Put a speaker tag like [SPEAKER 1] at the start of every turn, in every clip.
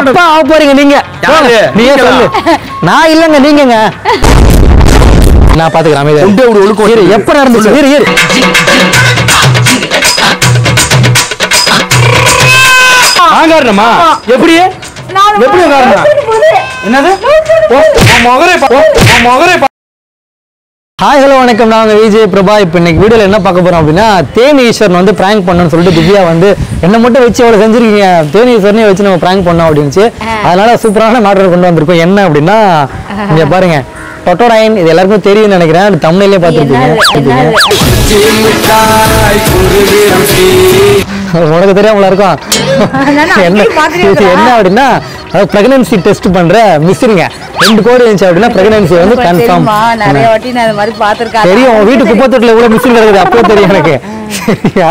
[SPEAKER 1] அப்பா ஆக போறீங்க நீங்க? நீங்க? சொல்லு. நான் இல்லங்க நீங்கங்க. நான் பாத்துக்கிறேன் அமைதியா
[SPEAKER 2] உண்டே ஒரு ஒழுக்கம்
[SPEAKER 1] இரு
[SPEAKER 2] இருக்கு.
[SPEAKER 1] எப்ப நடந்துச்சு? இரு இரு.
[SPEAKER 2] ஆங்காரணமா எப்படி? எப்படி காரணம் என்னது? முகரே முகரே
[SPEAKER 1] ஹாய் ஹலோ வணக்கம். நாங்க விஜய் பிரபா. இப்போ இன்னைக்கு வீடியோல என்ன பார்க்க போறோம் அப்படின்னா தேனி ஈஸ்வரன் வந்து பிராங்க் பண்ணணும்னு சொல்லிட்டு திவ்யா வந்து என்ன மட்டும் வச்சு அவ்வளவு செஞ்சிருக்கீங்க? தேனி ஈஸ்வரனே வச்சு நம்ம பிராங்க் பண்ணோம் அப்படின்னுச்சு. அதனால சூப்பரான மேட்டர் கொண்டு வந்திருக்கோம். என்ன அப்படின்னா இங்க பாருங்க. டொட்டோடைன் இது எல்லாருக்கும் தெரியும்னு நினைக்கிறேன். தமிழ்லயே பார்த்துருப்பீங்க. உனக்கு தெரியாமல இருக்கும். என்ன அப்படின்னா பிரெக்னன்சி டெஸ்ட் பண்ற மிஸ்ஸுங்க. ரெண்டு கோடி இருந்துச்சு அப்படின்னா பிரெக்னன்சி வந்து கன்ஃபார்ம்
[SPEAKER 3] நிறைய வாட்டி நான் இந்த மாதிரி பாத்திருக்கேன்
[SPEAKER 1] தெரியும் உன் வீட்டு குப்பத்தொட்டில கூட மிஷின் கிடக்குது அப்போ தெரியும் எனக்கு. சரியா?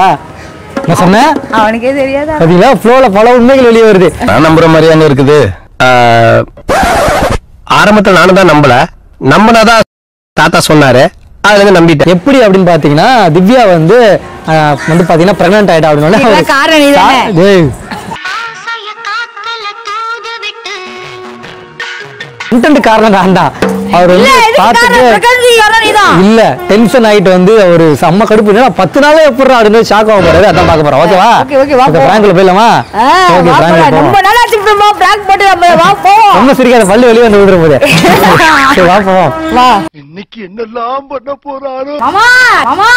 [SPEAKER 1] நான் சொன்னேன்
[SPEAKER 3] அவனுக்கே தெரியாதா?
[SPEAKER 1] பாத்தீங்களா? ஃப்ளோல பல உண்மைகள் வெளியே வருது.
[SPEAKER 4] நான் நம்புற மாதிரியாங்க இருக்குது. ஆரம்பத்துல நானும் தான் நம்பல. நம்பினாதான் தாத்தா சொன்னாரு. அதுல இருந்து நம்பிட்டேன்.
[SPEAKER 1] எப்படி அப்படின்னு பாத்தீங்கன்னா திவ்யா வந்து வந்து பாத்தீங்கன்னா பிரெக்னன்ட் ஆயிட்டா அப்படின்னு கண்டென்ட் காரணம் நான் தான். அவர்
[SPEAKER 3] இல்ல
[SPEAKER 1] வந்து பார்த்துட்டு இல்ல டென்ஷன் ஆயிட்டு வந்து ஒரு செம்ம கடுப்பு. என்னடா, பத்து நாளே எப்படி அப்படின்னு ஷாக் ஆக போறாரு அதான் பார்க்க போறோம். ஓகேவா
[SPEAKER 3] போவோம்.
[SPEAKER 1] பிராங்க்ல போயிடலாமா? ஓகே பிராங்க்ல
[SPEAKER 3] போலாம். ரொம்ப
[SPEAKER 1] போவோம்
[SPEAKER 3] நாளா பிரம்மா, prank போட்டு நம்ம வா போவோம்.
[SPEAKER 1] ரொம்ப சிரிக்காத பல்லு வெளியே வந்து விடுற போது. சரி வா போவோம்
[SPEAKER 3] வா. மாமா, மாமா,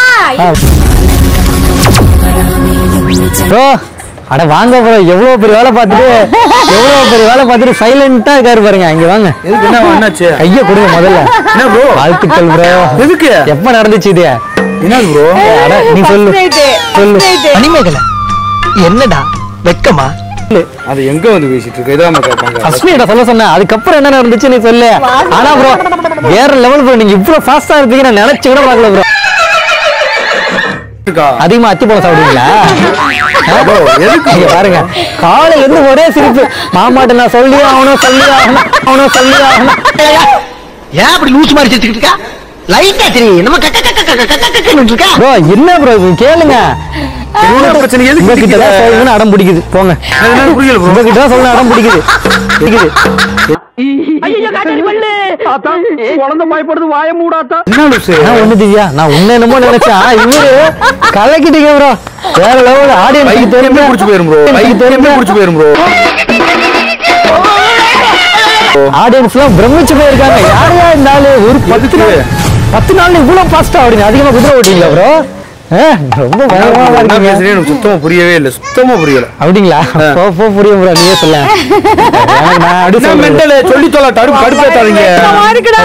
[SPEAKER 1] ப்ரோ அட வாங்க ப்ரோ எவ்வளவு பெரிய வேலை பார்த்துட்டு எவ்வளவு பெரிய வேலை பார்த்துட்டு சைலண்டா இருக்காரு பாருங்க இங்க வாங்க.
[SPEAKER 2] எதுக்கு என்ன என்னாச்சு?
[SPEAKER 1] கைய கொடுங்க முதல்ல.
[SPEAKER 2] என்ன ப்ரோ
[SPEAKER 1] வாழ்த்துக்கள் ப்ரோ
[SPEAKER 2] எதுக்கு?
[SPEAKER 1] எப்ப நடந்துச்சு இது?
[SPEAKER 2] என்ன ப்ரோ
[SPEAKER 1] அட நீ சொல்லு. சொல்லு. அனிமேகல என்னடா வெக்கமா?
[SPEAKER 2] அது எங்க வந்து பேசிட்டு இருக்க? இதான் கேட்பாங்க
[SPEAKER 1] ஃபர்ஸ்ட் நீ சொல்ல சொன்னேன் அதுக்கப்புறம் என்ன நடந்துச்சு நீ சொல்லு. ஆனா ப்ரோ வேற லெவல் ப்ரோ நீங்க இவ்வளவு ஃபாஸ்டா இருப்பீங்க நான் நினைச்சு கூட பார்க்கல ப்ரோ அதிகமா அத்தி போல சாப்பிடுவீங்களா
[SPEAKER 2] bro, எதுக்கு?
[SPEAKER 1] இங்க பாருங்க காலையில இருந்து ஒரே சிரிப்பு மாமாட்ட நான் சொல்லி ஆகணும் சொல்லி ஆகணும் அவனும் சொல்லி ஆகணும்
[SPEAKER 4] ஏன் அப்படி லூஸ் மாதிரி சிரிச்சுக்கிட்டு இருக்கா லைட்டா தெரியும் நம்ம கக்க கக்க கக்க கக்க கக்கன்னு இருக்கா
[SPEAKER 1] ப்ரோ என்ன ப்ரோ கேளுங்க
[SPEAKER 2] என்ன பிரச்சனை எதுக்கு
[SPEAKER 1] உங்ககிட்ட தான்
[SPEAKER 2] சிரிக்கிற?
[SPEAKER 1] சொல்லணும்னு அடம் பிடிக்குது போங்க உங்ககிட்ட தான் சொல்லணும் அடம் பிடிக்குது பிடிக்குது
[SPEAKER 2] என்ன லூசு?
[SPEAKER 1] நான் ஒண்ணு திவ்யா நான் உன்ன என்னமோ நினைச்சா இவரு கலக்கிட்டீங்க ப்ரோ வேற லெவல் ஆடியன்ஸ்
[SPEAKER 2] தெரியுமே புடிச்சு போயிரும் ப்ரோ பைக் புடிச்சு போயிரும் ப்ரோ
[SPEAKER 1] ஆடியன்ஸ் எல்லாம் பிரமிச்சு போயிருக்காங்க. யாரையா இருந்தாலும் ஒரு பத்து நாள் பத்து நாள் இவ்வளவு ஃபாஸ்டா ஓடுங்க அதிகமா குதிரை ஓட்டிங்களா ப்ரோ ரொம்ப பயமா
[SPEAKER 2] எனக்கு சுத்தமா புரியவே இல்ல சுத்தமா புரியல
[SPEAKER 1] அப்படிங்களா போ போ புரியும் ப்ரோ நீயே சொல்ல நான் சொல்றேன்
[SPEAKER 2] மெண்டல் சொல்லி தொலை தடுப்பு
[SPEAKER 3] இருக்குடா.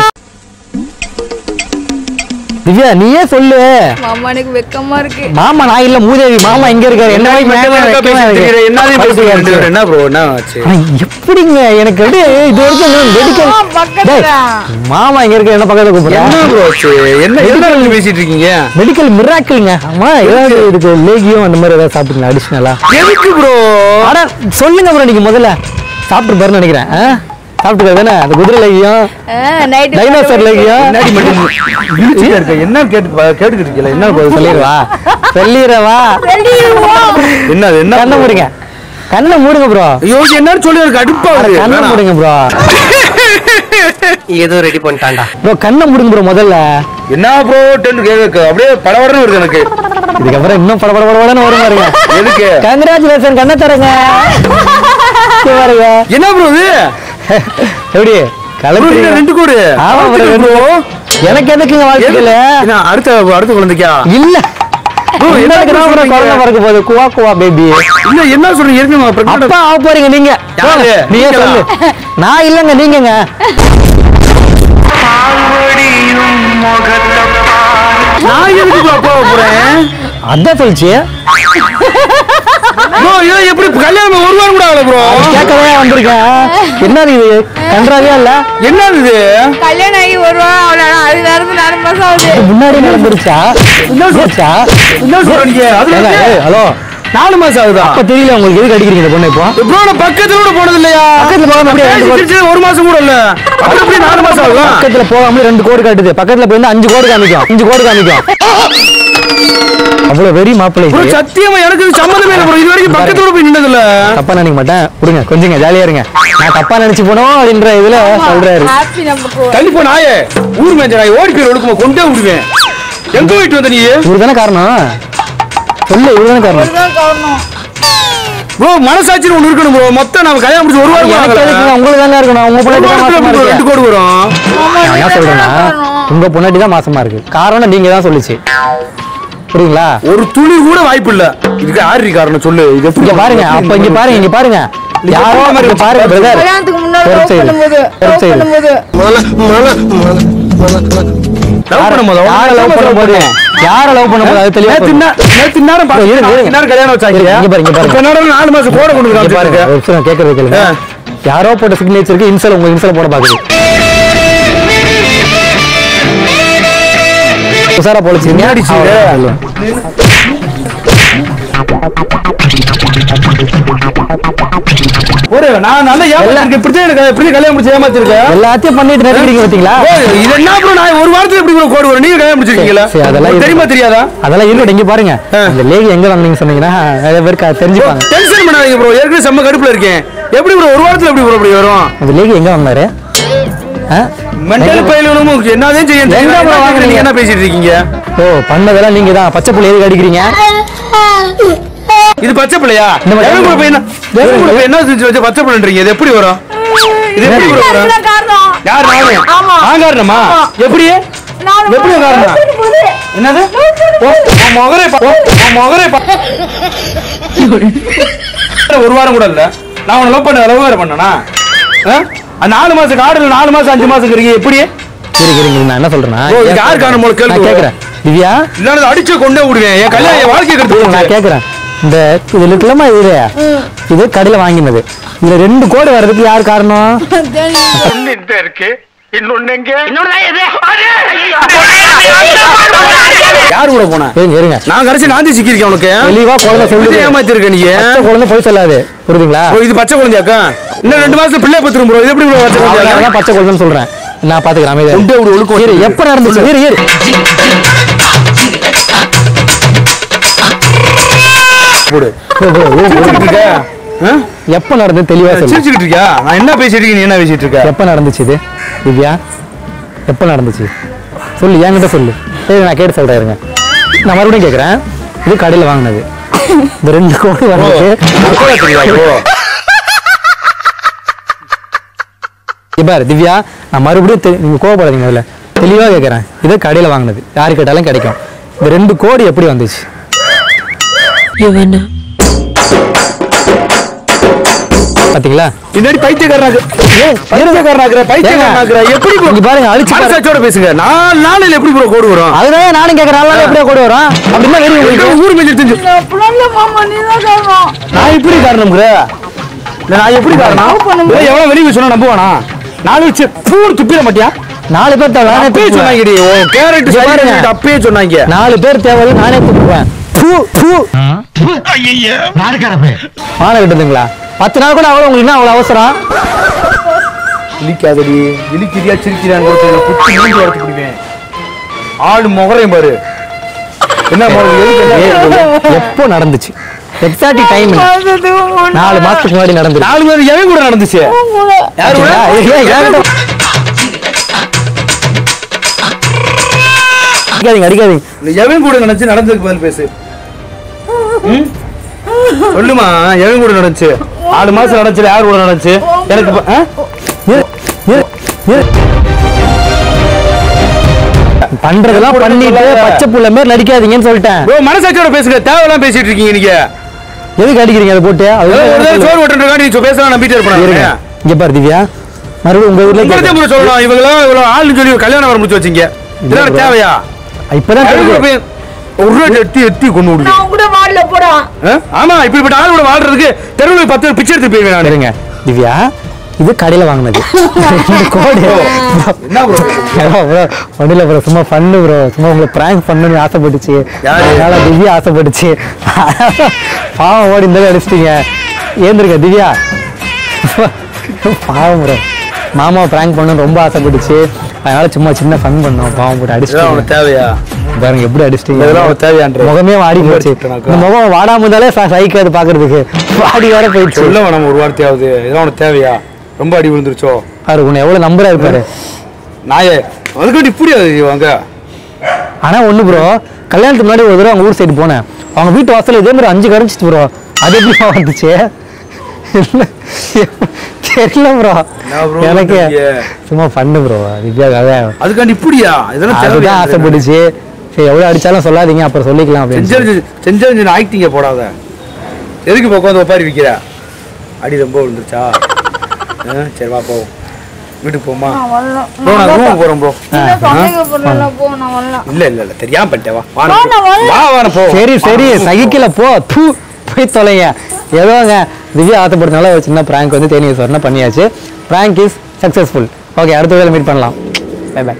[SPEAKER 1] திவ்யா நீயே சொல்லு.
[SPEAKER 3] மாமா எனக்கு வெக்கமா இருக்கு.
[SPEAKER 1] மாமா நான் இல்ல மூதேவி. மாமா எங்க இருக்காரு. என்ன.
[SPEAKER 2] என்ன என்ன ப்ரோ என்ன ஆச்சு?
[SPEAKER 1] எப்படிங்க? எனக்கு அப்படியே இது வரைக்கும் மெடிக்கல்
[SPEAKER 3] மாமா
[SPEAKER 1] இங்க இருக்க என்ன பக்கத்துல
[SPEAKER 2] என்ன
[SPEAKER 1] கூப்பிடுறேன்
[SPEAKER 2] ப்ரோ ஆச்சு? என்ன என்ன பேசிட்டு இருக்கீங்க?
[SPEAKER 1] மெடிக்கல் மிராக்கிள்ங்க ஆமா ஏதாவது இதுக்கு லேகியம் அந்த மாதிரி ஏதாவது சாப்பிட்டீங்களா அடிஷனலா
[SPEAKER 2] எதுக்கு ப்ரோ
[SPEAKER 1] ஆனா சொல்லுங்க ப்ரோ நீங்க முதல்ல. சாப்பிட்டு பாருன்னு நினைக்கிறேன். ஆ? சாப்பிட்டு தானே அந்த குதிரை லேகியம் டைனோசர்
[SPEAKER 2] மட்டும் இருக்க. என்ன கேட்டு கேட்டுக்கிட்டு இருக்கல என்ன
[SPEAKER 1] சொல்லிடுவா? சொல்லிடுறவா.
[SPEAKER 2] என்ன அது என்ன
[SPEAKER 1] கண்ணை? மூடுங்க. கண்ணை மூடுங்க ப்ரோ
[SPEAKER 2] ஐயோ என்னன்னு சொல்லி வருது.
[SPEAKER 1] கண்ணை. மூடுங்க ப்ரோ
[SPEAKER 4] ஏதோ ரெடி பண்ணிட்டான்டா.
[SPEAKER 1] ப்ரோ கண்ணை மூடுங்க ப்ரோ முதல்ல.
[SPEAKER 2] என்ன ப்ரோ டென் கேக்கு அப்படியே படவடன்னு வருது எனக்கு.
[SPEAKER 1] இதுக்கப்புறம் இன்னும் பட பட படன்னு வரும் பாருங்க.
[SPEAKER 2] எதுக்கு?
[SPEAKER 1] கங்க்ராச்சுலேஷன் கண்ணை தரங்க பாருங்க
[SPEAKER 2] என்ன ப்ரோ இது?
[SPEAKER 1] எப்படி? கலந்து
[SPEAKER 2] ரெண்டு கோடு.
[SPEAKER 1] ஆமா ரெண்டு எனக்கு எதுக்குங்க வாழ்க்கையில?
[SPEAKER 2] அடுத்த அடுத்த குழந்தைக்கா?
[SPEAKER 1] இல்ல.
[SPEAKER 2] என்ன சொல்றீங்க?
[SPEAKER 1] பிறக்க போகுது குவா குவா பேபி
[SPEAKER 2] இல்ல என்ன சொல்றீங்க? இருக்குங்க pregnant
[SPEAKER 1] அப்பா ஆக போறீங்க நீங்க. நீங்க நான் இல்லங்க நீங்கங்க.
[SPEAKER 2] நான் எதுக்கு
[SPEAKER 1] அதான் சொல்லிச்சு
[SPEAKER 2] ப்ரோ இது எப்படி கல்யாணம் ஒரு வாரம் கூட ஆகல ப்ரோ.
[SPEAKER 1] கேட்கவே வந்திருக்கேன் என்னது இது? கன்றாவே இல்ல?
[SPEAKER 2] என்ன இது?
[SPEAKER 3] கல்யாணம் ஆகி ஒரு வாரம் அவ்வளவுதான். அது நடந்து நாலு மாசம் ஆகுது.
[SPEAKER 1] முன்னாடி நடந்துருச்சா? நடந்துருச்சா?
[SPEAKER 2] என்ன சொல்றீங்க அதுல
[SPEAKER 1] ஏங்க,
[SPEAKER 2] வந்து
[SPEAKER 1] ஏய், ஹலோ.
[SPEAKER 2] நாலு மாசம் ஆகுதா?
[SPEAKER 1] அப்ப தெரியல உங்களுக்கு எதுக்கு அடிக்கிறீங்க இந்த பொண்ணு இப்போ?
[SPEAKER 2] ப்ரோ நான் பக்கத்துல கூட போனது இல்லையா?
[SPEAKER 1] பக்கத்துல போகாம அப்படியே
[SPEAKER 2] ஒரு மாசம் கூட இல்ல. அப்புறம் எப்படி நாலு மாசம் ஆகுதா?
[SPEAKER 1] பக்கத்துல போகாம ரெண்டு கோடு காட்டுது. பக்கத்துல போய் அஞ்சு கோடு காமிக்கும். அஞ்சு கோடு காமிக்கும். அவ்வளவு வெறி
[SPEAKER 2] ப்ரோ
[SPEAKER 1] மாப்பிள்ளை
[SPEAKER 2] சத்தியமா எனக்கு இது சம்மந்தமே இல்லை ப்ரோ. இது வரைக்கும் பக்கத்துல போய் நின்னதில்ல.
[SPEAKER 1] தப்பா நினைக்க மாட்டேன். விடுங்க கொஞ்சங்க ஜாலியா இருங்க. நான் தப்பா நினைச்சு போனோம் அப்படின்ற இதுல சொல்றாரு.
[SPEAKER 2] தள்ளி போ நாயே ஊர் மேஞ்ச நாய் ஓடி போய் ஒழுக்கமா கொண்டே விடுவேன். எங்க போயிட்டு வந்த நீ?
[SPEAKER 1] இவரு தானே காரணம்? சொல்லு இவரு தானே காரணம்.
[SPEAKER 2] ப்ரோ மனசாட்சின்னு ஒண்ணு இருக்கணும் ப்ரோ. மொத்தம் நம்ம கல்யாணம் முடிச்சு ஒரு வாரம்.
[SPEAKER 1] உங்களுக்கு தாங்க இருக்கணும். உங்க பொண்ணாட்டி
[SPEAKER 2] ரெண்டு கோடி வரும்.
[SPEAKER 1] என்ன சொல்றேன்னா உங்க பொண்ணாட்டி தான் மாசமா இருக்கு. காரணம் நீங்க தான் சொல்லுச்சு. புரியுங்களா
[SPEAKER 2] ஒரு துளி கூட வாய்ப்பு இல்ல. இதுக்கு யாரு காரணம் சொல்லு. இது எப்படி
[SPEAKER 1] இங்க பாருங்க அப்ப இங்க பாருங்க இங்க பாருங்க. யாரோ இங்க பாருங்க பிரதர்
[SPEAKER 3] கல்யாணத்துக்கு முன்னாடி லவ். பண்ணும்போது லவ். பண்ணும்போது.
[SPEAKER 2] லவ் பண்ணும்போது
[SPEAKER 1] யார லவ் பண்ணும்போது யார லவ் பண்ணும்போது அது தெளிவா
[SPEAKER 2] நேத்து நேத்து நேரம்
[SPEAKER 1] இருங்க.
[SPEAKER 2] நேரம் கல்யாணம் வச்சாங்க
[SPEAKER 1] இங்க பாருங்க, இங்க பாருங்க.
[SPEAKER 2] இப்ப என்னடா நாலு மாசம் கோட கொண்டு
[SPEAKER 1] பாருங்க
[SPEAKER 2] பாருங்க
[SPEAKER 1] கேக்குறது கேளுங்க. யாரோ போட்ட சிக்னேச்சருக்கு இன்சல் உங்க இன்சல் போட பாக்குது உசாரா பொழிச்சிருங்க.
[SPEAKER 2] ஒரு நான் நல்ல ஏமாத்திருக்கேன். இப்படி எனக்கு இப்படி கல்யாணம் முடிச்சு ஏமாத்திருக்கேன்.
[SPEAKER 1] எல்லாத்தையும் பண்ணிட்டு நினைக்கிறீங்க பாத்தீங்களா
[SPEAKER 2] இது என்ன ப்ரோ நான் ஒரு வாரத்துல எப்படி ப்ரோ கோடு வரும்? நீங்க கல்யாணம் முடிச்சிருக்கீங்களா?
[SPEAKER 1] சரி, அதெல்லாம்
[SPEAKER 2] தெரியுமா தெரியாதா?
[SPEAKER 1] அதெல்லாம் இருக்கட்டும் இங்க பாருங்க. இந்த லேகி எங்க வாங்குனீங்க சொன்னீங்கன்னா நிறைய பேருக்கு தெரிஞ்சுப்பாங்க.
[SPEAKER 2] டென்ஷன் பண்ணாதீங்க ப்ரோ ஏற்கனவே செம்ம கடுப்புல இருக்கேன். எப்படி ப்ரோ ஒரு வாரத்துல எப்படி ப்ரோ இப்படி வரும்?
[SPEAKER 1] அந்த லேகி எங்க வாங்கினாரு?
[SPEAKER 2] மென்டல் பயிலும் என்னதையும் செய்ய? நீங்க என்ன பேசிட்டு இருக்கீங்க?
[SPEAKER 1] ஓ பண்ணதெல்லாம் நீங்க தான். பச்சை புள்ளி எதுக்கு அடிக்கிறீங்க?
[SPEAKER 2] இது பச்சை பிள்ளையா? என்ன என்ன செஞ்சு வச்சு பச்சை பிள்ளைன்றீங்க? இது எப்படி வரும்? இது எப்படி வரும்? யார் நானு?
[SPEAKER 3] ஆமா.
[SPEAKER 2] நான் காரணமா? எப்படி?
[SPEAKER 3] நான்
[SPEAKER 2] எப்படி காரணம்? என்னது? முகரே முகரே பா- ஒரு வாரம் கூட இல்ல. நான் உன்னை லவ் பண்ண லவ் வேற பண்ணனா? நாலு மாசம் காடுல நாலு மாசம் அஞ்சு மாசம் இருக்கீங்க எப்படி?
[SPEAKER 1] இருங்க நான் என்ன சொல்றேன்னா
[SPEAKER 2] ஓ, இது யார் காரணம் உங்களுக்கு கேள்வி
[SPEAKER 1] நான் கேக்குறேன். திவ்யா?
[SPEAKER 2] இல்லன்னா அடிச்சு கொண்டே விடுவேன். என் கல்யாணம் என் வாழ்க்கை
[SPEAKER 1] இருங்க, நான்
[SPEAKER 2] கெடுத்து
[SPEAKER 1] கேக்குறேன். இந்த இது இருக்குல்லமா இது இது கடையில வாங்கினது. இதுல ரெண்டு கோடு வர்றதுக்கு யார் காரணம்?
[SPEAKER 2] யார் கூட போன?
[SPEAKER 1] இருங்க இருங்க.
[SPEAKER 2] நான் கடைசி நான் சிக்கியிருக்கேன் உனக்கு.
[SPEAKER 1] தெளிவா குழந்தை சொல்லுது.
[SPEAKER 2] ஏமாத்திருக்க நீ?
[SPEAKER 1] குழந்தை போய் சொல்லாது. புரியுதுங்களா?
[SPEAKER 2] இது பச்சை குழந்தையாக்கா? இன்னும் ரெண்டு மாசம் பிள்ளை பத்துரும் ப்ரோ இது எப்படி ப்ரோ பச்சை
[SPEAKER 1] குழந்தைன்னு சொல்றேன். நான் பாத்துக்கிறேன் அமைதியா.
[SPEAKER 2] உண்டே விடு, ஒழுக்கம் வச்சிருக்கு.
[SPEAKER 1] எப்ப நடந்துச்சு
[SPEAKER 2] போடு. இருக்க? ஆ?
[SPEAKER 1] எப்ப நடந்தது தெளிவா சொல்லு.
[SPEAKER 2] சிரிச்சுக்கிட்டு இருக்கியா? நான் என்ன பேசிட்டு இருக்கேன் நீ என்ன பேசிட்டு இருக்க?
[SPEAKER 1] எப்ப நடந்துச்சு இது? திவ்யா எப்ப நடந்துச்சு? சொல்லு என்கிட்ட சொல்லு. சரி நான் கேட்டு சொல்றேன் இருங்க. நான் மறுபடியும் கேக்குறேன். இது கடையில வாங்கினது. இந்த ரெண்டு கோடி வர்றதுக்கு
[SPEAKER 2] அப்பவே தெரியுதா bro?
[SPEAKER 1] இங்க பாரு திவ்யா நான் மறுபடியும் நீங்க கோவப்படாதீங்க முதல்ல தெளிவா கேக்குறேன். இது கடையில வாங்கினது. யாரு கேட்டாலும் கிடைக்கும். இந்த ரெண்டு கோடி எப்படி வந்துச்சு? பாத்தீங்களா?
[SPEAKER 2] பின்னாடி பைத்தியக்காரனாக்கு. பைத்தியக்காரனாக்குற பைத்தியக்காரனாக்குற. எப்படி?
[SPEAKER 1] இங்க பாருங்க, அழிச்சு.
[SPEAKER 2] மனசாட்சியோட பேசுங்க. நாலு நாளையில எப்படி ப்ரோ கோடு வரும்?
[SPEAKER 1] அதுதான் நானும் கேக்குறேன். நல்லா எப்படியா கோடி வரும்? அப்படின்னா வெறி உங்களுக்கு.
[SPEAKER 2] ஊர் மேல தெரிஞ்சு. நான் எப்படி காரணம் நான் எப்படி காரணம்? எவ்வளவு வெளியே சொன்னா நம்புவானா? நாலு வச்சு பூர் துப்பிட மாட்டியா?
[SPEAKER 1] நாலு பேர் தேவை நானே
[SPEAKER 2] அப்பயே. சொன்னாங்கடி. உன் கேரட்
[SPEAKER 1] பாருங்க.
[SPEAKER 2] அப்பயே சொன்னாங்க.
[SPEAKER 1] நாலு பேர் தேவை நானே துப்புவேன் பூ பூ. மாலை கிட்டதுங்களா? பத்து நாள் கூட அவ்வளோ உங்களுக்கு என்ன அவ்வளோ அவசரம்?
[SPEAKER 2] இழிக்காதடி. இழிக்கிறியா சிரிக்கிறான்னு குச்சி மூஞ்சி வரத்து குடிப்பேன் ஆடு முகரையும் பாரு. என்ன
[SPEAKER 1] எப்போ நடந்துச்சு? எக்ஸாக்ட் டைம் நாலு மாசத்துக்கு முன்னாடி நடந்துச்சு.
[SPEAKER 2] நாலு பேர் எவன் கூட நடந்துச்சு?
[SPEAKER 1] அடிக்காதீங்க அடிக்காதீங்க.
[SPEAKER 2] எவன் கூட நினைச்சு நடந்ததுக்கு பதில் பேசு. ம்? சொல்லுமா எவன் கூட நடந்துச்சு? நாலு மாசம் நடந்துச்சு யார் கூட நடந்துச்சு? எனக்கு.
[SPEAKER 1] பண்றதெல்லாம் பண்ணிட்டு பச்சை புள்ள மாதிரி நடிக்காதீங்கன்னு சொல்லிட்டேன்.
[SPEAKER 2] bro, மனசாட்சியோட பேசுங்க. தேவையெல்லாம் பேசிட்டு இருக்கீங்க நீங்க.
[SPEAKER 1] எதுக்கு அடிக்கிறீங்க அதை போட்டு? அது
[SPEAKER 2] சோறு ஓட்டுறதுக்காக நீங்க பேசலாம் நம்பிட்டே இருப்பேன்
[SPEAKER 1] இங்க பாரு திவ்யா. மறுபடியும் உங்க ஊர்ல
[SPEAKER 2] சொல்லணும். இவங்களாம் இவ்வளவு ஆள்னு சொல்லி கல்யாணம் வர முடிச்சு வச்சீங்க. இதெல்லாம். தேவையா?
[SPEAKER 1] இப்பதான்
[SPEAKER 2] ஒரு எத்தி எத்தி கொண்டு விடுங்க
[SPEAKER 3] நான் கூட மாடல?
[SPEAKER 2] ஆமா இப்படிப்பட்ட வாழ்றதுக்கு தெருவில் பத்து பிச்சை எடுத்து போயிருவேன் நான்.
[SPEAKER 1] இருங்க. திவ்யா இது கடையில வாங்கினது. ரெண்டு கோடி.
[SPEAKER 2] என்ன ப்ரோ
[SPEAKER 1] ஒன்றும் இல்லை ப்ரோ சும்மா பண்ணு ப்ரோ சும்மா உங்களை ப்ராங்க் பண்ணணும்னு ஆசைப்பட்டுச்சு? அதனால திவ்யா ஆசைப்பட்டுச்சு. பாவம் ஓடி இந்த அடிச்சிட்டீங்க. ஏந்திருக்க திவ்யா. பாவம் ப்ரோ மாமாவை ப்ராங்க் பண்ணணும்னு ரொம்ப ஆசைப்பட்டுச்சு. அதனால சும்மா சின்ன ஃபன் பண்ணோம் பாவம் போட்டு அடிச்சுட்டு
[SPEAKER 2] உனக்கு தேவையா?
[SPEAKER 1] பாருங்க எப்படி அடிச்சிட்டீங்க?
[SPEAKER 2] இதெல்லாம் உனக்கு தேவையான்ற.
[SPEAKER 1] முகமே வாடி போச்சு. இந்த முகம் வாடாம இருந்தாலே ச- சகிக்காது பாக்குறதுக்கு. வாடி வர போயிடுச்சு.
[SPEAKER 2] சொல்ல வேணாம் ஒரு வார்த்தையாவது. இதெல்லாம் உனக்கு தேவையா? ரொம்ப அடி விழுந்துருச்சோ?
[SPEAKER 1] பாரு உன்னை எவ்வளவு நம்பரா இருப்பாரு
[SPEAKER 2] நாயே அதுக்காண்டி இப்படி வாங்க
[SPEAKER 1] ஆனா ஒண்ணு ப்ரோ கல்யாணத்துக்கு முன்னாடி ஒரு தடவை அவங்க ஊர் சைடு போனேன். அவங்க வீட்டு வாசல்ல இதே மாதிரி அஞ்சு கரைஞ்சிச்சு ப்ரோ அது எப்படி வந்துச்சு? தெரியல. ப்ரோ
[SPEAKER 2] என்ன bro
[SPEAKER 1] எனக்கு? சும்மா பண்ணு ப்ரோ திவ்யாக்காக
[SPEAKER 2] அதுக்காண்டி இப்படியா? இதெல்லாம்
[SPEAKER 1] அதுதான் ஆசைப்பட்டுச்சு சரி எவ்வளவு அடிச்சாலும் சொல்லாதீங்க அப்புறம் சொல்லிக்கலாம் அப்படின்னு
[SPEAKER 2] செஞ்சு செஞ்சு ஆக்டிங்க போடாத. எதுக்கு இப்போ உட்காந்து ஒப்பாரி விற்கிற அடி ரொம்ப விழுந்துருச்சா? சரி வா போவோம் வீட்டுக்கு போமா? ப்ரோ நான் போறோம் ப்ரோ இல்ல இல்ல இல்ல. தெரியாம பண்ணிட்டேன் வா. போ
[SPEAKER 1] சரி சரி. சகிக்கல போ. தூ. போய் தொலைங்க. ஏதோங்க திவ்யா ஆசைப்படுறதுனால ஒரு சின்ன ப்ராங்க் வந்து தேனி சொன்னா பண்ணியாச்சு. ப்ராங்க் இஸ் சக்ஸஸ்ஃபுல் ஓகே அடுத்த வேலை மீட் பண்ணலாம். By by